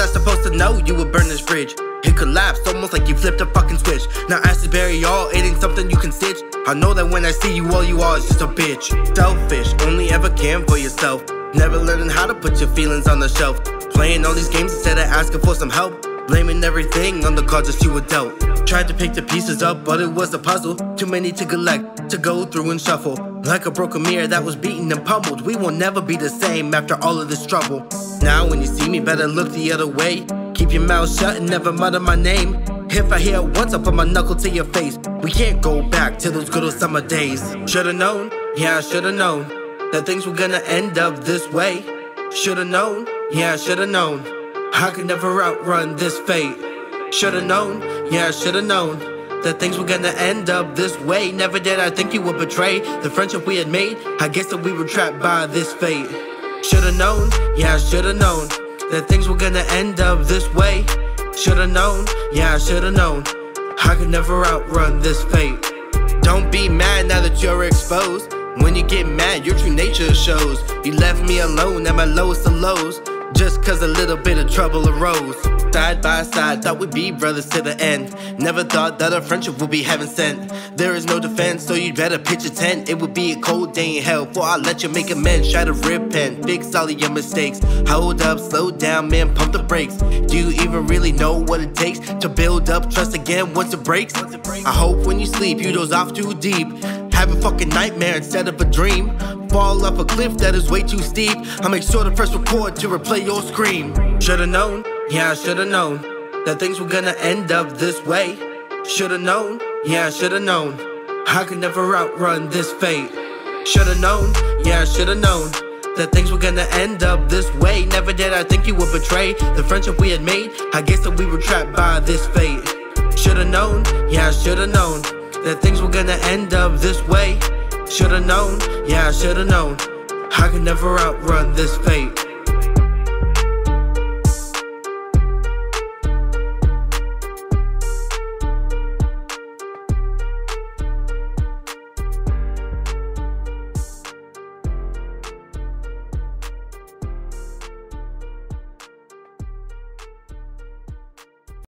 I supposed to know you would burn this bridge? It collapsed almost like you flipped a fucking switch. Now I should bury all, it ain't something you can stitch. I know that when I see you, all you are is just a bitch. Selfish, only ever caring for yourself. Never learning how to put your feelings on the shelf. Playing all these games instead of asking for some help. Blaming everything on the cards that you were dealt. Tried to pick the pieces up, but it was a puzzle. Too many to collect, to go through and shuffle. Like a broken mirror that was beaten and pummeled. We will never be the same after all of this trouble. Now, when you see me, better look the other way. Keep your mouth shut and never mutter my name. If I hear it once, I'll put my knuckle to your face. We can't go back to those good old summer days. Should've known, yeah, I should've known that things were gonna end up this way. Should've known, yeah, I should've known. I could never outrun this fate. Should've known, yeah, I should've known that things were gonna end up this way. Never did I think you would betray the friendship we had made. I guess that we were trapped by this fate. Should've known, yeah, I should've known that things were gonna end up this way. Should've known, yeah, I should've known. I could never outrun this fate. Don't be mad now that you're exposed. When you get mad, your true nature shows. You left me alone at my lowest of lows. Just cause a little bit of trouble arose. Side by side, thought we'd be brothers to the end. Never thought that our friendship would be heaven sent. There is no defense, so you'd better pitch a tent. It would be a cold day in hell, for I let you make amends. Try to repent, fix all of your mistakes. Hold up, slow down, man, pump the brakes. Do you even really know what it takes to build up trust again once it breaks? I hope when you sleep, you doze off too deep. Have a fucking nightmare instead of a dream. Fall off a cliff that is way too steep. I make sure to press record to replay your scream. Should've known, yeah, I should've known that things were gonna end up this way. Should've known, yeah, I should've known. I could never outrun this fate. Should've known, yeah, I should've known that things were gonna end up this way. Never did I think you would betray the friendship we had made. I guess that we were trapped by this fate. Should've known, yeah, I should've known that things were gonna end up this way. Should've known, yeah, I should've known. I could never outrun this fate.